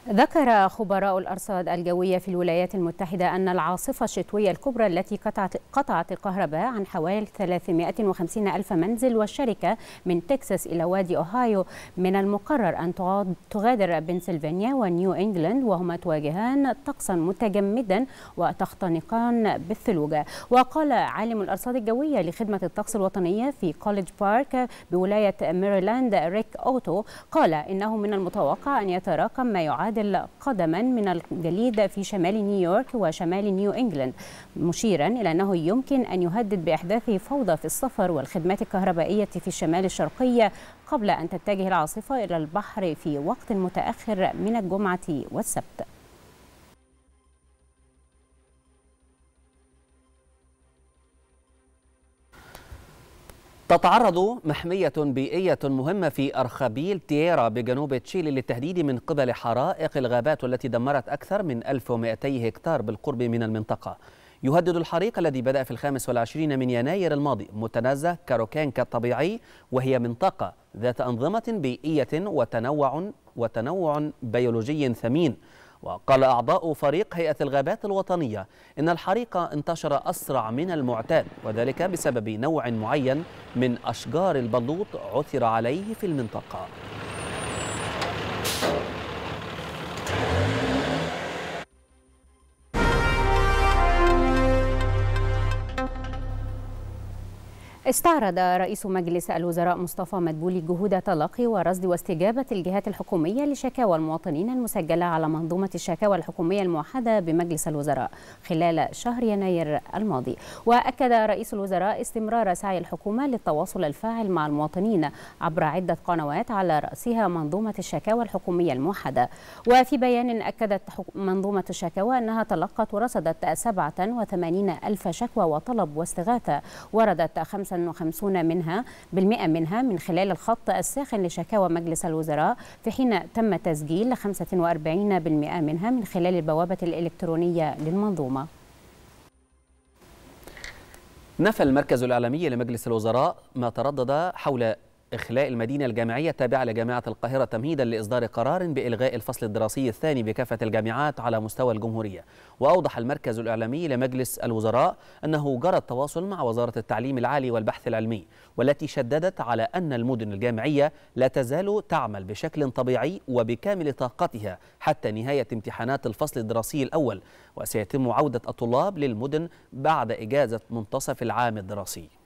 ذكر خبراء الأرصاد الجوية في الولايات المتحدة أن العاصفة الشتوية الكبرى التي قطعت, قطعت الكهرباء عن حوالي 350 ألف منزل والشركة من تكساس إلى وادي أوهايو من المقرر أن تغادر بنسلفانيا ونيو إنجلاند وهما تواجهان طقسا متجمدا وتختنقان بالثلوج. وقال عالم الأرصاد الجوية لخدمة الطقس الوطنية في كوليدج بارك بولاية ميريلاند ريك أوتو قال إنه من المتوقع أن يتراكم ما يعادل يعادل قدما من الجليد في شمال نيويورك وشمال نيو إنجلاند مشيرا إلى أنه يمكن أن يهدد بإحداث فوضى في السفر والخدمات الكهربائية في الشمال الشرقي قبل أن تتجه العاصفة إلى البحر في وقت متأخر من الجمعة والسبت. تتعرض محمية بيئية مهمة في أرخبيل تييرا بجنوب تشيلي للتهديد من قبل حرائق الغابات التي دمرت أكثر من 1200 هكتار بالقرب من المنطقة. يهدد الحريق الذي بدأ في الخامس والعشرين من يناير الماضي متنزه كاروكانكا الطبيعي وهي منطقة ذات أنظمة بيئية وتنوع وتنوع بيولوجي ثمين. وقال أعضاء فريق هيئة الغابات الوطنية إن الحريق انتشر أسرع من المعتاد وذلك بسبب نوع معين من أشجار البلوط عثر عليه في المنطقة. استعرض رئيس مجلس الوزراء مصطفى مدبولي جهود تلقي ورصد واستجابة الجهات الحكومية لشكاوى المواطنين المسجلة على منظومة الشكاوى الحكومية الموحدة بمجلس الوزراء خلال شهر يناير الماضي. وأكد رئيس الوزراء استمرار سعي الحكومة للتواصل الفاعل مع المواطنين عبر عدة قنوات على رأسها منظومة الشكاوى الحكومية الموحدة. وفي بيان أكدت منظومة الشكاوى أنها تلقت ورصدت 87 ألف شكوى وطلب واستغاثة. وردت 55 منها بالمئة منها من خلال الخط الساخن لشكاوى مجلس الوزراء في حين تم تسجيل 45 بالمئة منها من خلال البوابة الإلكترونية للمنظومة. نفى المركز الإعلامي لمجلس الوزراء ما تردد حول إخلاء المدينة الجامعية التابعة لجامعة القاهرة تمهيدا لإصدار قرار بإلغاء الفصل الدراسي الثاني بكافة الجامعات على مستوى الجمهورية. وأوضح المركز الإعلامي لمجلس الوزراء أنه جرى التواصل مع وزارة التعليم العالي والبحث العلمي والتي شددت على أن المدن الجامعية لا تزال تعمل بشكل طبيعي وبكامل طاقتها حتى نهاية امتحانات الفصل الدراسي الأول. وسيتم عودة الطلاب للمدن بعد إجازة منتصف العام الدراسي.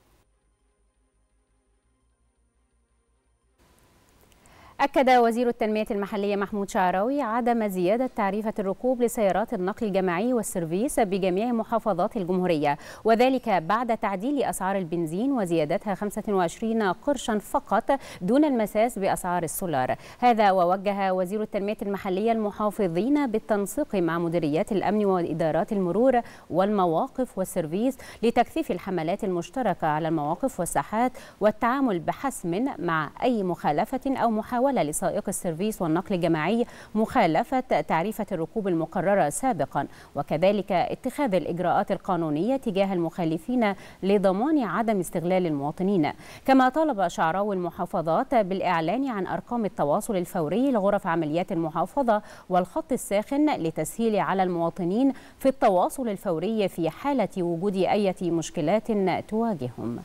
أكد وزير التنمية المحلية محمود شعراوي عدم زيادة تعريفة الركوب لسيارات النقل الجماعي والسيرفيس بجميع محافظات الجمهورية وذلك بعد تعديل أسعار البنزين وزيادتها 25 قرشا فقط دون المساس بأسعار السولار. هذا ووجه وزير التنمية المحلية المحافظين بالتنسيق مع مديريات الأمن وإدارات المرور والمواقف والسيرفيس لتكثيف الحملات المشتركة على المواقف والساحات والتعامل بحسم مع أي مخالفة أو محاولة محاولة لسائق السيرفيس والنقل الجماعي مخالفة تعريفة الركوب المقررة سابقا وكذلك اتخاذ الإجراءات القانونية تجاه المخالفين لضمان عدم استغلال المواطنين. كما طالب شعراوي المحافظات بالإعلان عن أرقام التواصل الفوري لغرف عمليات المحافظة والخط الساخن لتسهيل على المواطنين في التواصل الفوري في حالة وجود أي مشكلات تواجههم.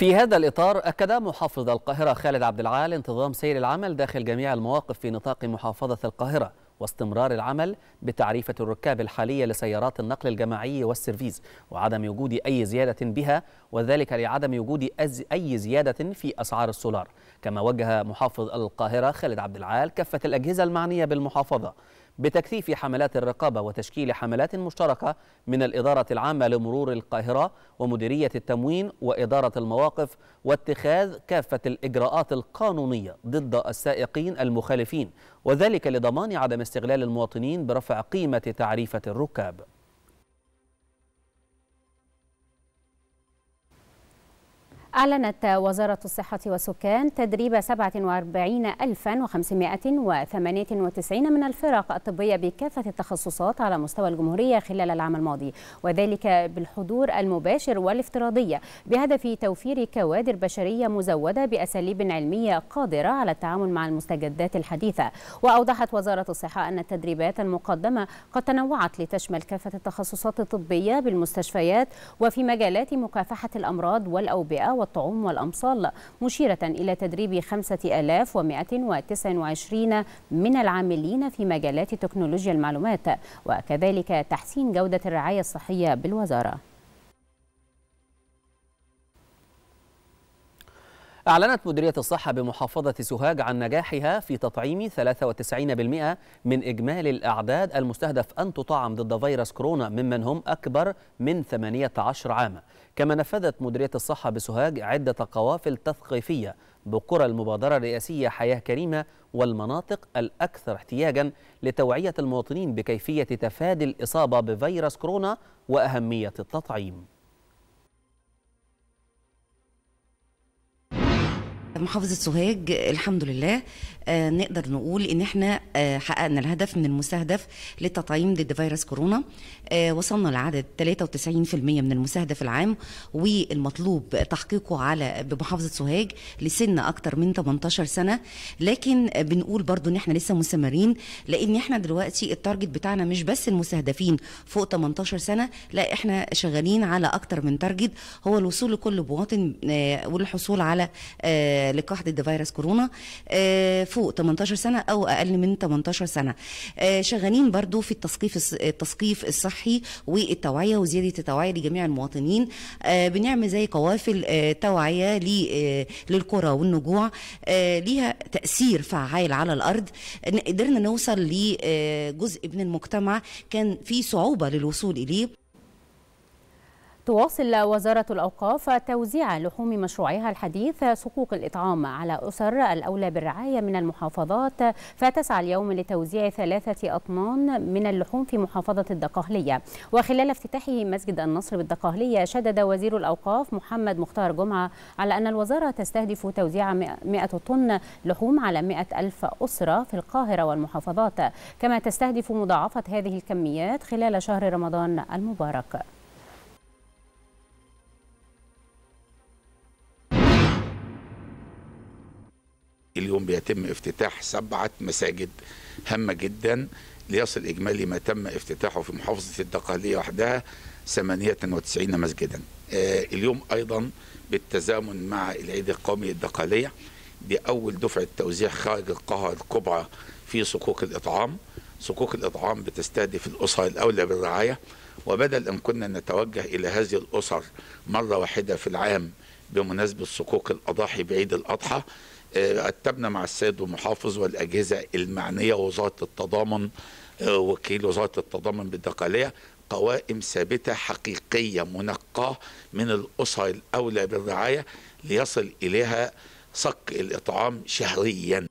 في هذا الإطار أكد محافظ القاهرة خالد عبد العال انتظام سير العمل داخل جميع المواقف في نطاق محافظة القاهرة واستمرار العمل بتعريفة الركاب الحالية لسيارات النقل الجماعي والسيرفيز وعدم وجود أي زيادة بها وذلك لعدم وجود أي زيادة في أسعار السولار. كما وجه محافظ القاهرة خالد عبد العال كافة الأجهزة المعنية بالمحافظة. بتكثيف حملات الرقابة وتشكيل حملات مشتركة من الإدارة العامة لمرور القاهرة ومديرية التموين وإدارة المواقف واتخاذ كافة الإجراءات القانونية ضد السائقين المخالفين وذلك لضمان عدم استغلال المواطنين برفع قيمة تعريفة الركاب. أعلنت وزارة الصحة والسكان تدريب 47598 من الفرق الطبية بكافة التخصصات على مستوى الجمهورية خلال العام الماضي وذلك بالحضور المباشر والافتراضي بهدف توفير كوادر بشرية مزودة بأساليب علمية قادرة على التعامل مع المستجدات الحديثة. وأوضحت وزارة الصحة أن التدريبات المقدمة قد تنوعت لتشمل كافة التخصصات الطبية بالمستشفيات وفي مجالات مكافحة الأمراض والأوبئة والطعوم والأمصال مشيرة إلى تدريب 5129 من العاملين في مجالات تكنولوجيا المعلومات وكذلك تحسين جودة الرعاية الصحية بالوزارة. أعلنت مديرية الصحة بمحافظة سوهاج عن نجاحها في تطعيم 93% من إجمالي الأعداد المستهدف أن تطعم ضد فيروس كورونا ممن هم أكبر من 18 عاما. كما نفذت مديرية الصحة بسوهاج عدة قوافل تثقيفية بقرى المبادرة الرئاسية حياة كريمة والمناطق الأكثر احتياجا لتوعية المواطنين بكيفية تفادي الإصابة بفيروس كورونا وأهمية التطعيم. محافظة سوهاج الحمد لله. نقدر نقول إن إحنا آه حققنا الهدف من المستهدف للتطعيم ضد فيروس كورونا. آه وصلنا لعدد 93% من المستهدف العام والمطلوب تحقيقه على بمحافظة سوهاج لسن أكتر من 18 سنة. لكن بنقول برضو إن إحنا لسه مستمرين لأن إحنا دلوقتي ال target بتاعنا مش بس المستهدفين فوق 18 سنة لا إحنا شغالين على أكتر من target هو الوصول لكل مواطن آه والحصول على آه لقاح ضد فيروس كورونا. فوق 18 سنة أو أقل من 18 سنة. شغالين برضو في التثقيف التثقيف الصحي والتوعية وزيادة التوعية لجميع المواطنين. بنعمل زي قوافل توعية للقرى والنجوع. ليها تأثير فعال على الأرض. قدرنا نوصل لجزء من المجتمع كان في صعوبة للوصول إليه. تواصل وزارة الأوقاف توزيع لحوم مشروعها الحديث صكوك الإطعام على أسر الأولى بالرعاية من المحافظات فتسعى اليوم لتوزيع ثلاثة أطنان من اللحوم في محافظة الدقهلية. وخلال افتتاحه مسجد النصر بالدقهلية شدد وزير الأوقاف محمد مختار جمعة على أن الوزارة تستهدف توزيع 100 طن لحوم على 100 ألف أسرة في القاهرة والمحافظات. كما تستهدف مضاعفة هذه الكميات خلال شهر رمضان المبارك. اليوم بيتم افتتاح سبعة مساجد هامة جدا ليصل إجمالي ما تم افتتاحه في محافظة الدقهلية وحدها 98 مسجدا. آه اليوم أيضا بالتزامن مع العيد القومي الدقهلية دي أول دفعة توزيع خارج القاهرة الكبرى في صكوك الإطعام. صكوك الإطعام بتستهدف الأسر الأولى بالرعاية وبدل أن كنا نتوجه إلى هذه الأسر مرة واحدة في العام بمناسبة صكوك الأضاحي بعيد الأضحى رتبنا مع السيد المحافظ والأجهزة المعنية ووزارة التضامن وكيل وزارة التضامن بالدقالية قوائم ثابتة حقيقية منقاة من الأسر الأولى بالرعاية ليصل إليها صك الإطعام شهريا.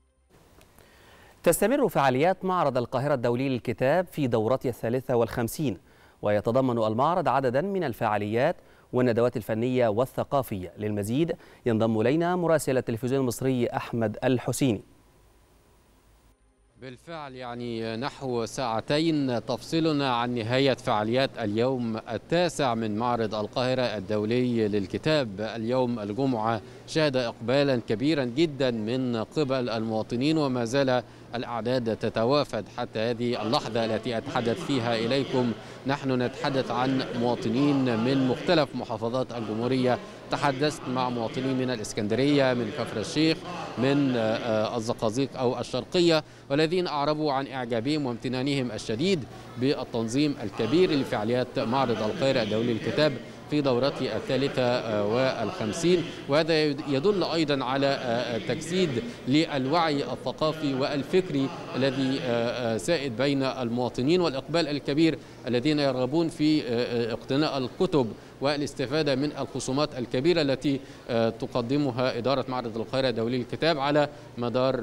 تستمر فعاليات معرض القاهرة الدولي للكتاب في دورته الثالثة والخمسين ويتضمن المعرض عددا من الفعاليات والندوات الفنية والثقافية. للمزيد ينضم إلينا مراسل التلفزيون المصري أحمد الحسيني. بالفعل يعني نحو ساعتين تفصلنا عن نهاية فعاليات اليوم التاسع من معرض القاهرة الدولي للكتاب. اليوم الجمعة شهد إقبالا كبيرا جدا من قبل المواطنين وما زال الأعداد تتوافد حتى هذه اللحظة التي أتحدث فيها إليكم. نحن نتحدث عن مواطنين من مختلف محافظات الجمهورية. تحدثت مع مواطنين من الإسكندرية من كفر الشيخ من الزقازيق أو الشرقية والذين أعربوا عن إعجابهم وامتنانهم الشديد بالتنظيم الكبير لفعاليات معرض القاهرة الدولي للكتاب. في دورته الثالثة والخمسين وهذا يدل أيضا على تجسيد للوعي الثقافي والفكري الذي سائد بين المواطنين والإقبال الكبير الذين يرغبون في اقتناء الكتب والاستفادة من الخصومات الكبيرة التي تقدمها إدارة معرض القاهرة الدولي للكتاب على مدار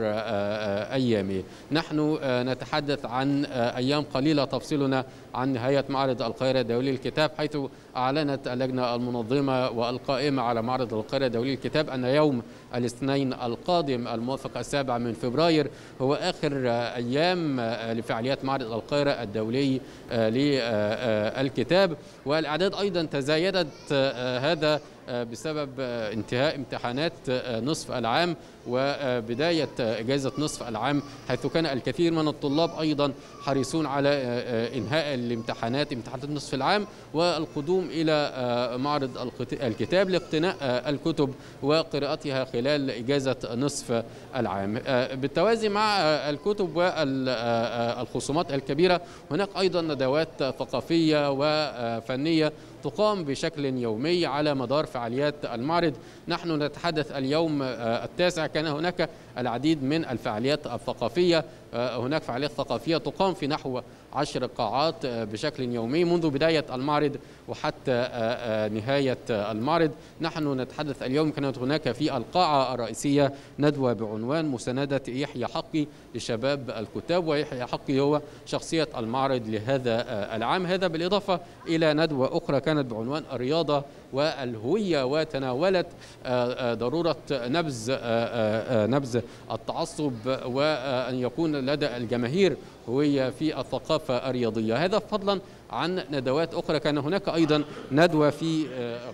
أيامه. نحن نتحدث عن أيام قليلة تفصلنا عن نهاية معرض القاهرة الدولي للكتاب حيث أعلنت اللجنة المنظمة والقائمة على معرض القاهرة الدولي للكتاب أن يوم الاثنين القادم الموافق السابع من فبراير هو آخر أيام لفعاليات معرض القاهرة الدولي للكتاب. والأعداد أيضا تزايدت هذا بسبب انتهاء امتحانات نصف العام وبداية إجازة نصف العام حيث كان الكثير من الطلاب أيضا حريصون على إنهاء الامتحانات امتحانات نصف العام والقدوم إلى معرض الكتاب لاقتناء الكتب وقراءتها خلال إجازة نصف العام. بالتوازي مع الكتب والخصومات الكبيرة هناك أيضا ندوات ثقافية وفنية تقام بشكل يومي على مدار فعاليات المعرض. نحن نتحدث اليوم التاسع. كان هناك العديد من الفعاليات الثقافية هناك فعاليات ثقافية تقام في نحو عشر قاعات بشكل يومي منذ بداية المعرض. وحتى نهاية المعرض. نحن نتحدث اليوم كانت هناك في القاعة الرئيسية ندوة بعنوان مساندة يحيى حقي لشباب الكتاب ويحيى حقي هو شخصية المعرض لهذا العام. هذا بالإضافة إلى ندوة أخرى كانت بعنوان الرياضة والهوية وتناولت ضرورة نبذ نبذ التعصب وأن يكون لدى الجماهير هوية في الثقافة الرياضية. هذا فضلا عن ندوات أخرى. كان هناك أيضا ندوة في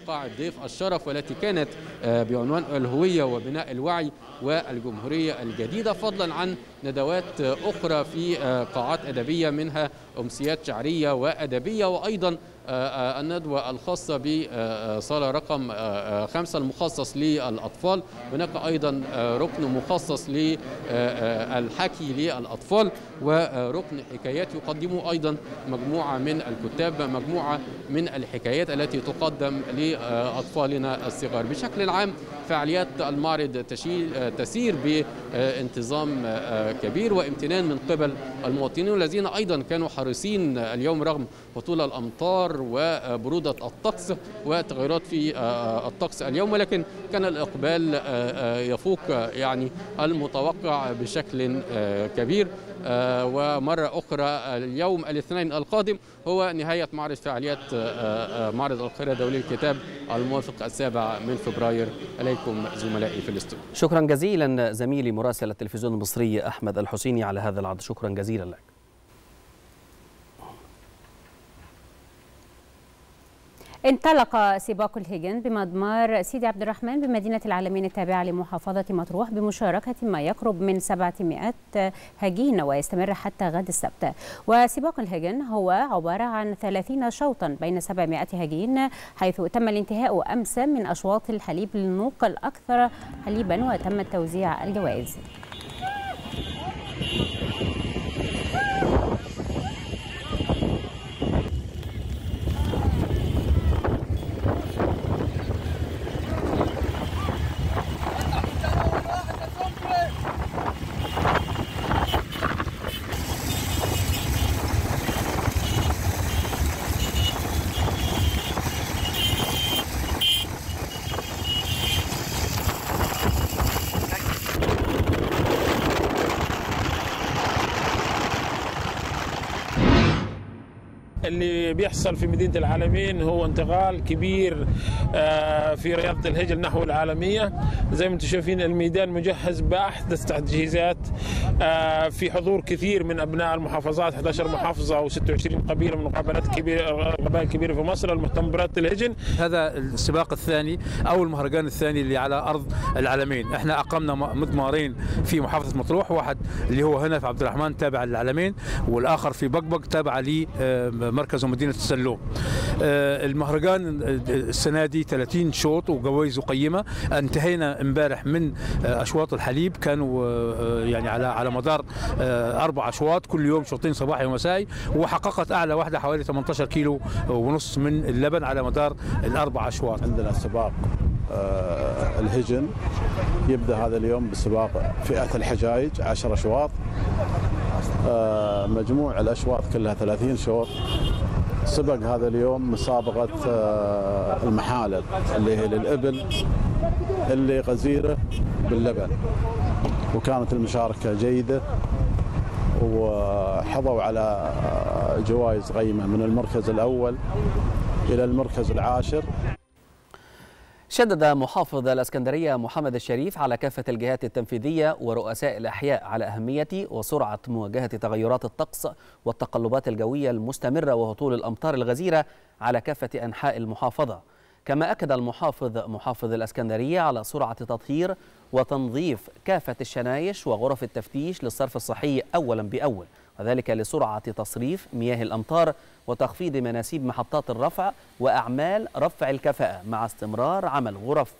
قاعة ضيف الشرف والتي كانت بعنوان الهوية وبناء الوعي والجمهورية الجديدة فضلا عن ندوات أخرى في قاعات أدبية منها أمسيات شعرية وأدبية وأيضا الندوة الخاصة بصالة رقم خمسة المخصص للأطفال. هناك أيضا ركن مخصص للحكي للأطفال وركن حكايات يقدمه أيضا مجموعة من الكتاب مجموعة من الحكايات التي تقدم لأطفالنا الصغار. بشكل عام فعاليات المعرض تسير بانتظام كبير وامتنان من قبل المواطنين الذين أيضا كانوا حريصين اليوم رغم هطول الأمطار وبرودة الطقس وتغيرات في الطقس اليوم. ولكن كان الإقبال يفوق يعني المتوقع بشكل كبير. ومرة أخرى اليوم الاثنين القادم هو نهاية معرض فعاليات معرض القاهرة الدولي للكتاب الموافق السابع من فبراير. عليكم زملائي في الاستوديو. شكرا جزيلا زميلي مراسل التلفزيون المصري أحمد الحسيني على هذا العرض. شكرا جزيلا لك. انطلق سباق الهجن بمضمار سيدي عبد الرحمن بمدينة العالمين التابعة لمحافظة مطروح بمشاركة ما يقرب من 700 هجين ويستمر حتى غد السبت. وسباق الهجن هو عبارة عن 30 شوطا بين 700 هجين حيث تم الانتهاء أمس من أشواط الحليب للنوق الأكثر حليبا وتم توزيع الجوائز. اللي بيحصل في مدينة العالمين هو انتقال كبير آه، في رياضة الهجل نحو العالمية. زي ما أنتم شايفين الميدان مجهز بأحدث تجهيزات في حضور كثير من أبناء المحافظات 11 محافظة و26 قبيلة من قبائل كبيرة قبائل كبيرة في مصر المهتم برياضة الهجن. هذا السباق الثاني أو المهرجان الثاني اللي على أرض العلمين إحنا أقمنا مضمارين في محافظة مطروح واحد اللي هو هنا في عبد الرحمن تابع للعلمين والآخر في بقبق تابع لمركز ومدينه السلوم آه، المهرجان السنة دي 30 شوط وجوائز قيمة. انتهينا امبارح من آه، أشواط الحليب. كانوا آه، يعني على على مدار أربع أشواط كل يوم شوطين صباحي ومسائي وحققت أعلى واحدة حوالي 18 كيلو ونص من اللبن على مدار الأربع أشواط. عندنا سباق آه، الهجن يبدأ هذا اليوم بسباق فئة الحجايج 10 أشواط آه، مجموع الأشواط كلها 30 شوط. سبق هذا اليوم مسابقة آه، المحالل اللي هي للإبل اللي غزيرة باللبن. وكانت المشاركة جيدة وحظوا على جوائز قيمة من المركز الأول إلى المركز العاشر. شدد محافظ الإسكندرية محمد الشريف على كافة الجهات التنفيذية ورؤساء الأحياء على أهمية وسرعة مواجهة تغيرات الطقس والتقلبات الجوية المستمرة وهطول الأمطار الغزيرة على كافة أنحاء المحافظة. كما أكد المحافظ محافظ الإسكندرية على سرعة تطهير وتنظيف كافة الشنايش وغرف التفتيش للصرف الصحي اولا بأول وذلك لسرعة تصريف مياه الأمطار وتخفيض مناسيب محطات الرفع وأعمال رفع الكفاءة مع استمرار عمل غرف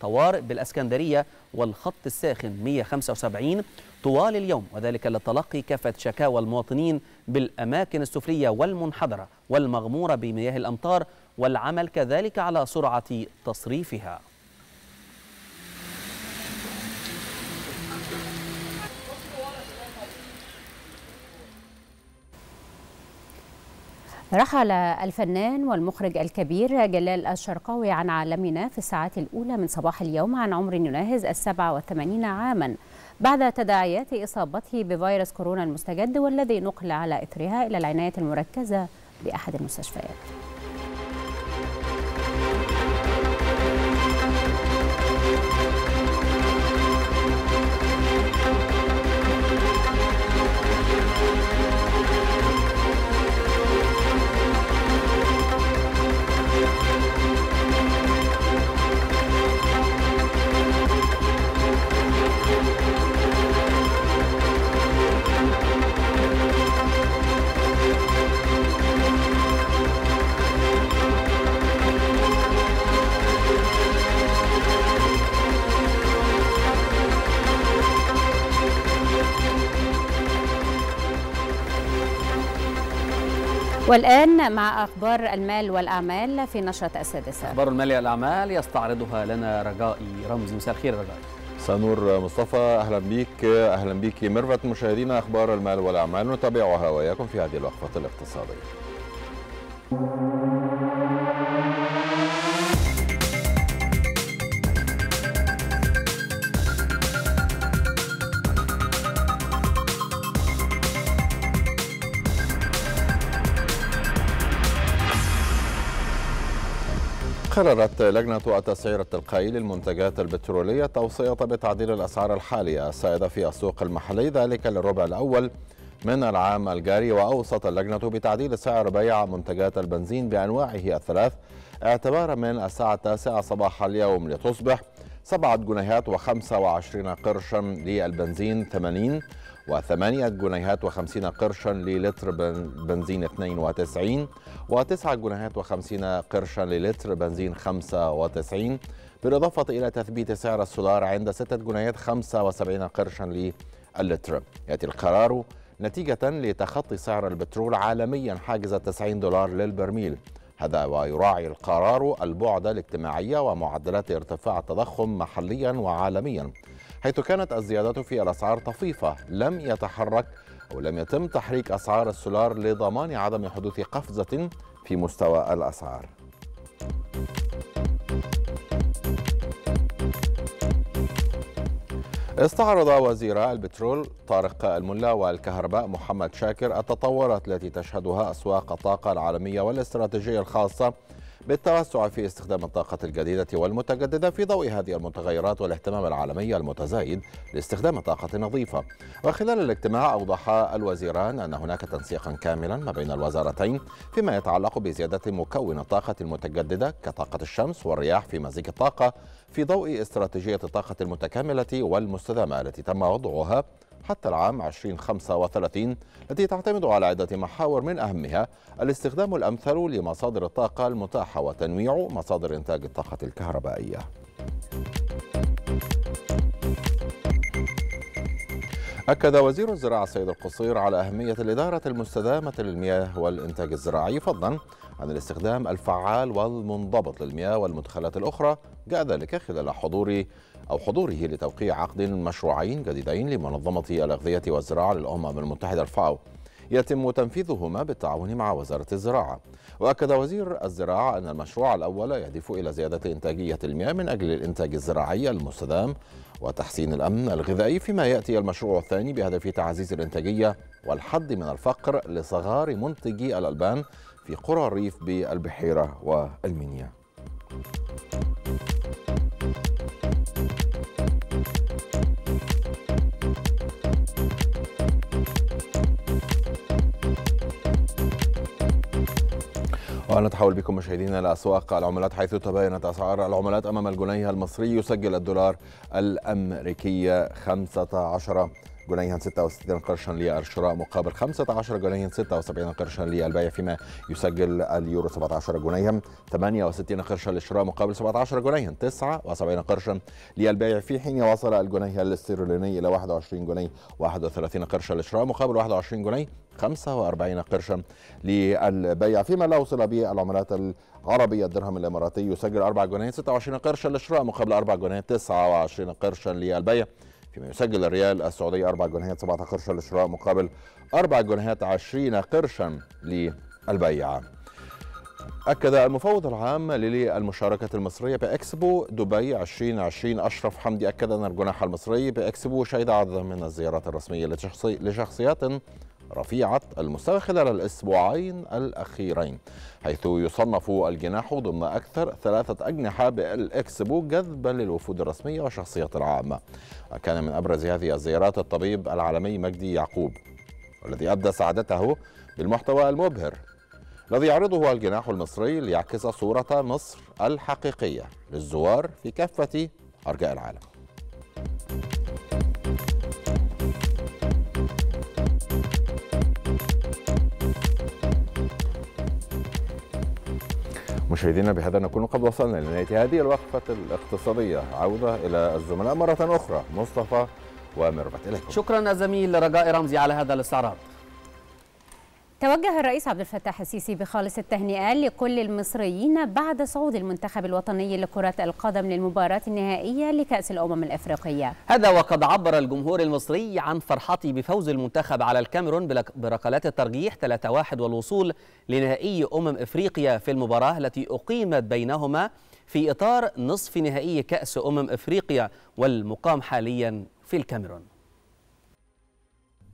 طوارئ بالإسكندرية والخط الساخن 175 طوال اليوم وذلك لتلقي كافة شكاوى المواطنين بالأماكن السفلية والمنحدرة والمغمورة بمياه الأمطار والعمل كذلك على سرعة تصريفها. رحل الفنان والمخرج الكبير جلال الشرقاوي عن عالمنا في الساعات الأولى من صباح اليوم عن عمر يناهز السبعة والثمانين عاما بعد تداعيات إصابته بفيروس كورونا المستجد والذي نقل على إثرها إلى العناية المركزة بأحد المستشفيات. والآن مع أخبار المال والأعمال في نشرة السادسة. أخبار المال والأعمال يستعرضها لنا رجائي رمزي مساء الخير رجائي. سنور مصطفى أهلا بيك. أهلا بيك ميرفت مشاهدينا أخبار المال والأعمال. نتابعها وإياكم في هذه الوقفه الاقتصادية. قررت لجنة التسعير التلقائي للمنتجات البترولية توصية بتعديل الأسعار الحالية. السائدة في السوق المحلي ذلك للربع الأول من العام الجاري وأوصت اللجنة بتعديل سعر بيع منتجات البنزين بأنواعه الثلاث. اعتبارا من الساعة التاسعة صباح اليوم لتصبح سبعة جنيهات وخمسة وعشرين قرشا للبنزين 80 وثمانية جنيهات وخمسين قرشا للتر بنزين 92 وتسعة جنيهات وخمسين قرشا للتر بنزين 95 بالإضافة إلى تثبيت سعر السولار عند ستة جنيهات 75 قرشا للتر. يأتي القرار نتيجة لتخطي سعر البترول عالميا حاجز 90 دولار للبرميل. هذا ويراعي القرار البعد الاجتماعي ومعدلات ارتفاع التضخم محليا وعالميا. حيث كانت الزيادات في الأسعار طفيفة لم يتحرك أو لم يتم تحريك أسعار السولار لضمان عدم حدوث قفزة في مستوى الأسعار. استعرض وزير البترول طارق الملا والكهرباء محمد شاكر التطورات التي تشهدها أسواق الطاقة العالمية والاستراتيجية الخاصة بالتوسع في استخدام الطاقة الجديدة والمتجددة في ضوء هذه المتغيرات والاهتمام العالمي المتزايد لاستخدام طاقة نظيفة. وخلال الاجتماع أوضح الوزيران أن هناك تنسيقا كاملا ما بين الوزارتين فيما يتعلق بزيادة مكون الطاقة المتجددة كطاقة الشمس والرياح في مزيج الطاقة في ضوء استراتيجية الطاقة المتكاملة والمستدامة التي تم وضعها. حتى العام 2035 التي تعتمد على عدة محاور من أهمها الاستخدام الأمثل لمصادر الطاقة المتاحة وتنويع مصادر إنتاج الطاقة الكهربائية. أكد وزير الزراعة السيد القصير على أهمية الإدارة المستدامة للمياه والإنتاج الزراعي فضلا عن الاستخدام الفعال والمنضبط للمياه والمدخلات الأخرى جاء ذلك خلال حضور أو حضوره لتوقيع عقد مشروعين جديدين لمنظمة الأغذية والزراعة للأمم المتحدة الفاو. يتم تنفيذهما بالتعاون مع وزارة الزراعة. وأكد وزير الزراعة أن المشروع الأول يهدف إلى زيادة إنتاجية المياه من أجل الإنتاج الزراعي المستدام وتحسين الأمن الغذائي فيما يأتي المشروع الثاني بهدف تعزيز الإنتاجية والحد من الفقر لصغار منتجي الألبان في قرى الريف بالبحيرة والمنيا ونتحول بكم مشاهدينا لأسواق العملات حيث تباينت أسعار العملات أمام الجنيه المصري يسجل الدولار الأمريكي 15 جنيها 66 قرشا للشراء مقابل 15 جنيه 76 قرشا للبيع فيما يسجل اليورو 17 جنيها 68 قرشا للشراء مقابل 17 جنيها 79 قرشا للبيع في حين وصل الجنيه الاسترليني إلى 21 جنيه 31 قرشا للشراء مقابل 21 جنيه 45 قرشا للبيع فيما لا وصل به العملات العربية. الدرهم الإماراتي يسجل 4 جنيه 26 قرشا للشراء مقابل 4 جنيه 29 قرشا للبيع. فيما يسجل الريال السعودي 4 جنيهات 7 قرشا للشراء مقابل 4 جنيهات 20 قرشا للبيع. أكد المفوض العام للمشاركة المصرية بإكسبو دبي 2020 أشرف حمدي أكد أن الجناح المصري بإكسبو شهد عددا من الزيارات الرسمية لشخصي لشخصيات رفيعة المستوى خلال الأسبوعين الأخيرين حيث يصنف الجناح ضمن أكثر ثلاثة أجنحة بالإكسبو جذبا للوفود الرسمية والشخصيات العامة. وكان من أبرز هذه الزيارات الطبيب العالمي مجدي يعقوب والذي أبدى سعادته بالمحتوى المبهر الذي يعرضه الجناح المصري ليعكس صورة مصر الحقيقية للزوار في كافة أرجاء العالم. مشاهدينا بهذا نكون قد وصلنا لنهاية هذه الوقفة الاقتصادية. عودة إلى الزملاء مرة أخرى. مصطفى وميرفت إليكم. شكرا زميل رجاء رمزي على هذا الاستعراض. توجه الرئيس عبد الفتاح السيسي بخالص التهنئة لكل المصريين بعد صعود المنتخب الوطني لكرة القدم للمباراة النهائية لكأس الأمم الأفريقية. هذا وقد عبر الجمهور المصري عن فرحته بفوز المنتخب على الكاميرون بركلات الترجيح 3-1 والوصول لنهائي أمم إفريقيا في المباراة التي أقيمت بينهما في إطار نصف نهائي كأس أمم إفريقيا والمقام حاليا في الكاميرون.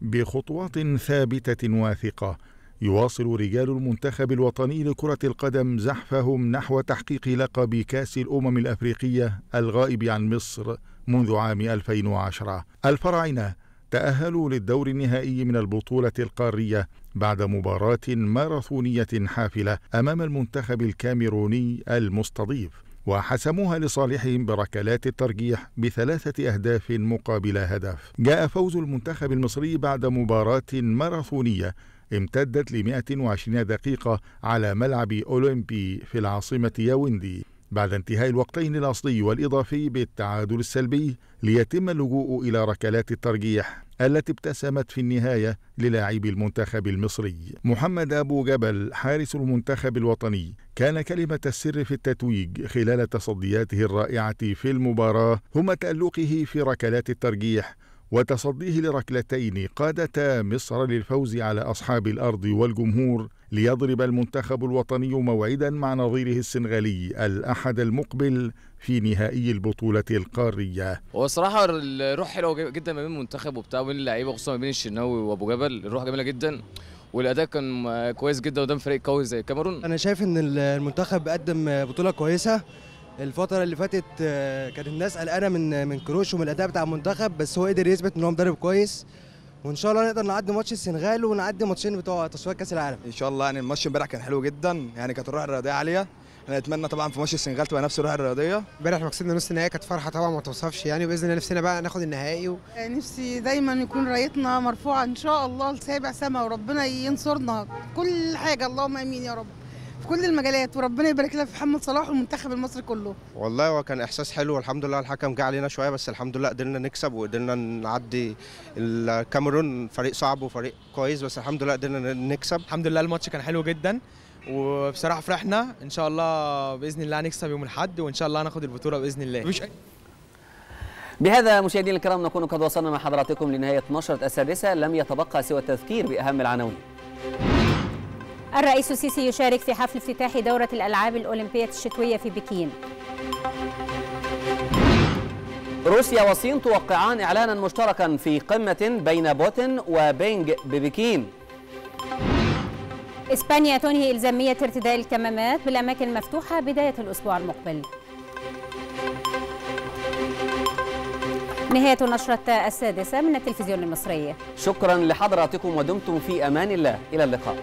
بخطوات ثابتة واثقة يواصل رجال المنتخب الوطني لكرة القدم زحفهم نحو تحقيق لقب كأس الأمم الأفريقية الغائب عن مصر منذ عام 2010 الفراعنة تأهلوا للدور النهائي من البطولة القارية بعد مباراة ماراثونية حافلة أمام المنتخب الكاميروني المستضيف وحسموها لصالحهم بركلات الترجيح بثلاثة أهداف مقابل هدف. جاء فوز المنتخب المصري بعد مباراة ماراثونية امتدت ل 120 دقيقة على ملعب أولمبي في العاصمة ياوندي بعد انتهاء الوقتين الأصلي والإضافي بالتعادل السلبي ليتم اللجوء إلى ركلات الترجيح التي ابتسمت في النهاية للاعبي المنتخب المصري. محمد أبو جبل حارس المنتخب الوطني كان كلمة السر في التتويج خلال تصدياته الرائعة في المباراة هم تألقه في ركلات الترجيح وتصديه لركلتين قادتا مصر للفوز على أصحاب الأرض والجمهور ليضرب المنتخب الوطني موعدا مع نظيره السنغالي الأحد المقبل في نهائي البطولة القارية. هو الصراحه الروح حلوة جدا ما بين المنتخب وبتاع وبين اللعيبة خصوصا ما بين الشناوي وأبو جبل. الروح جميلة جدا والأداء كان كويس جدا قدام فريق قوي زي الكاميرون أنا شايف إن المنتخب قدم بطولة كويسة الفترة اللي فاتت آه، كانت الناس قلقانة من من كروش ومن الأداء بتاع المنتخب بس هو قدر يثبت إن هو مدرب كويس. وإن شاء الله نقدر نعدي ماتش السنغال ونعدي ماتشين بتوع تصفيات كأس العالم. إن شاء الله يعني الماتش امبارح كان حلو جدا يعني كانت الروح الرياضية عالية. أنا اتمنى طبعا في ماتش السنغال تبقى نفس الروح الرياضية. امبارح لما كسبنا نص النهائي كانت فرحة طبعا ما توصفش يعني باذن الله نفسنا بقى ناخد النهائي و... نفسي دايما يكون رأيتنا مرفوعة إن شاء الله لسابع سما وربنا ينصرنا كل حاجة. اللهم آمين يا رب. في كل المجالات وربنا يبارك لنا في محمد صلاح والمنتخب المصري كله. والله هو كان إحساس حلو والحمد لله الحكم جه علينا شوية بس الحمد لله قدرنا نكسب وقدرنا نعدي الكاميرون. فريق صعب وفريق كويس بس الحمد لله قدرنا نكسب. الحمد لله الماتش كان حلو جدا وبصراحة فرحنا. إن شاء الله بإذن الله هنكسب يوم الأحد وإن شاء الله هناخد البطولة بإذن الله. مفيش بهذا مشاهدينا الكرام نكون قد وصلنا مع حضراتكم لنهاية نشرة السادسة. لم يتبقى سوى التذكير بأهم العناوين. الرئيس السيسي يشارك في حفل افتتاح دورة الألعاب الأولمبية الشتوية في بكين. روسيا والصين توقعان إعلانا مشتركا في قمة بين بوتين وبينج ببكين. إسبانيا تنهي إلزامية ارتداء الكمامات بالأماكن المفتوحة بداية الأسبوع المقبل. نهاية نشرة السادسة من التلفزيون المصري. شكرا لحضراتكم ودمتم في أمان الله. إلى اللقاء.